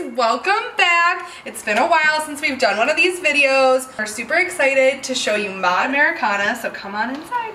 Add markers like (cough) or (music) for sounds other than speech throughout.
welcome back. It's been a while since we've done one of these videos. We're super excited to show you Mod Americana, so come on inside.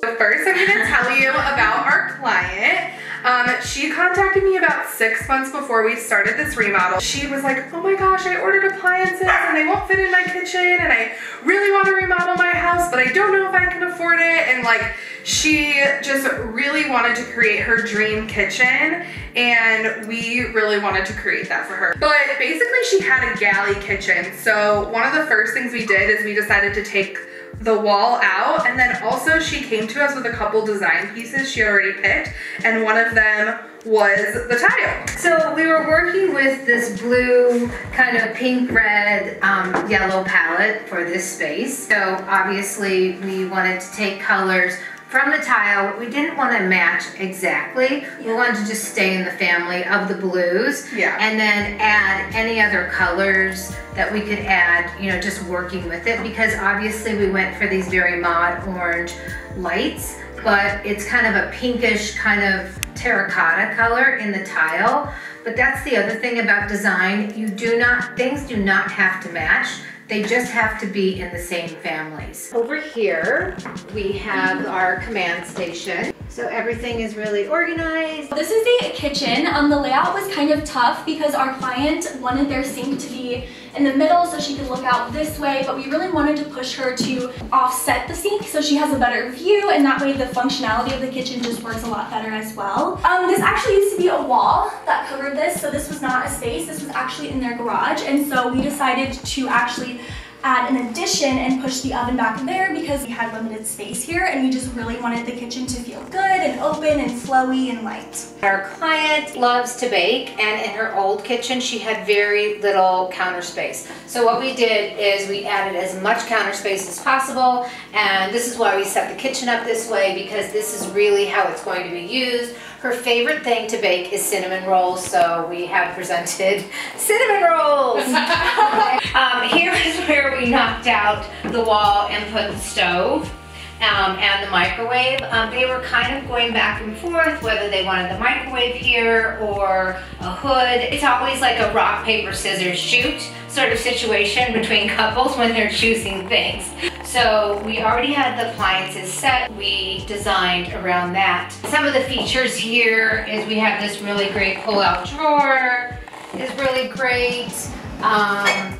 So first I'm gonna tell you about our client. Um, she contacted me about six months before we started this remodel. She was like, oh my gosh, I ordered appliances and they won't fit in my kitchen and I really want to remodel my house, but I don't know if I can afford it. And like, she just really wanted to create her dream kitchen and we really wanted to create that for her. But basically she had a galley kitchen. So one of the first things we did is we decided to take the wall out and then also she came to us with a couple design pieces she already picked and one of them was the tile. So we were working with this blue kind of pink red um, yellow palette for this space. So obviously we wanted to take colors from the tile, we didn't want to match exactly. Yeah. We wanted to just stay in the family of the blues. Yeah. And then add any other colors that we could add, you know, just working with it because obviously we went for these very mod orange lights, but it's kind of a pinkish kind of terracotta color in the tile. But that's the other thing about design. You do not, things do not have to match. They just have to be in the same families. Over here, we have our command station. So everything is really organized. This is the kitchen. Um, the layout was kind of tough because our client wanted their sink to be in the middle so she could look out this way, but we really wanted to push her to offset the sink so she has a better view and that way the functionality of the kitchen just works a lot better as well. Um, this actually used to be a wall that covered this, so this was not a space, this was actually in their garage, and so we decided to actually add an addition and push the oven back in there because we had limited space here and we just really wanted the kitchen to feel good and open and flowy and light. Our client loves to bake and in her old kitchen she had very little counter space. So what we did is we added as much counter space as possible and this is why we set the kitchen up this way because this is really how it's going to be used. Her favorite thing to bake is cinnamon rolls, so we have presented (laughs) cinnamon rolls. (laughs) um, here is where we knocked out the wall and put the stove. Um, and the microwave. Um, they were kind of going back and forth whether they wanted the microwave here or a hood. It's always like a rock, paper, scissors shoot sort of situation between (laughs) couples when they're choosing things. So we already had the appliances set. We designed around that. Some of the features here is we have this really great pull-out drawer. is really great. Um,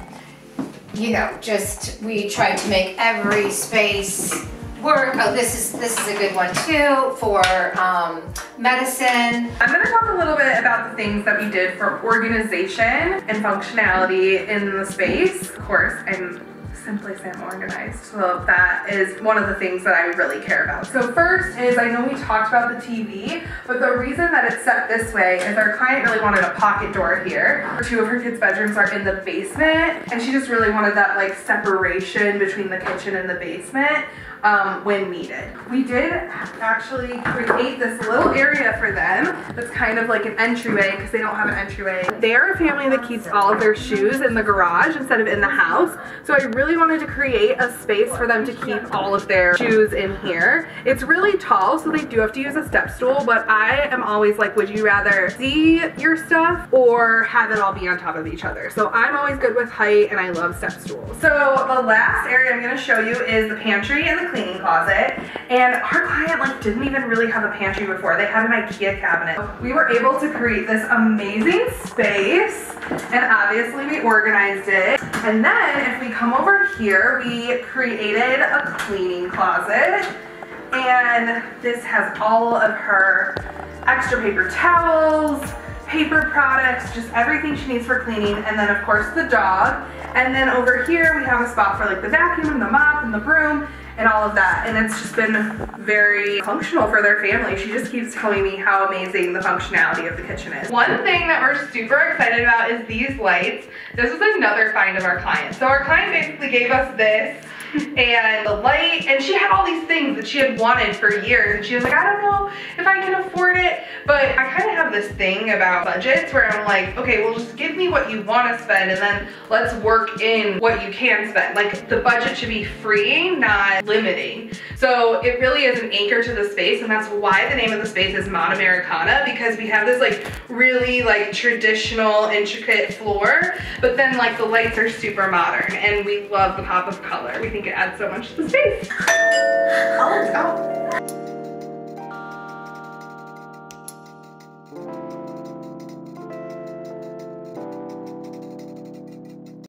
you know, just we tried to make every space work. Oh, this is this is a good one too for um, medicine. I'm gonna talk a little bit about the things that we did for organization and functionality in the space. Of course, I'm Simply Sam Organized. So that is one of the things that I really care about. So first is, I know we talked about the TV, but the reason that it's set this way is our client really wanted a pocket door here. Two of her kids' bedrooms are in the basement, and she just really wanted that like separation between the kitchen and the basement um, when needed. We did actually create this little area for them that's kind of like an entryway because they don't have an entryway. They're a family that keeps all of their shoes in the garage instead of in the house. So I really wanted to create a space for them to keep all of their shoes in here. It's really tall, so they do have to use a step stool, but I am always like, would you rather see your stuff or have it all be on top of each other? So I'm always good with height and I love step stools. So the last area I'm gonna show you is the pantry and the cleaning closet. And our client like didn't even really have a pantry before. They had an Ikea cabinet. We were able to create this amazing space and obviously we organized it. And then if we come over here, we created a cleaning closet. And this has all of her extra paper towels, paper products, just everything she needs for cleaning, and then of course the dog. And then over here we have a spot for like the vacuum and the mop and the broom, and all of that. And it's just been very functional for their family. She just keeps telling me how amazing the functionality of the kitchen is. One thing that we're super excited about is these lights. This was another find of our client. So our client basically gave us this and the light and she had all these things that she had wanted for years and she was like I don't know if I can afford it but I kind of have this thing about budgets where I'm like okay well just give me what you want to spend and then let's work in what you can spend like the budget should be freeing not limiting so it really is an anchor to the space and that's why the name of the space is Mod Americana because we have this like really like traditional intricate floor but then like the lights are super modern and we love the pop of color we think it adds so much to the space. (laughs)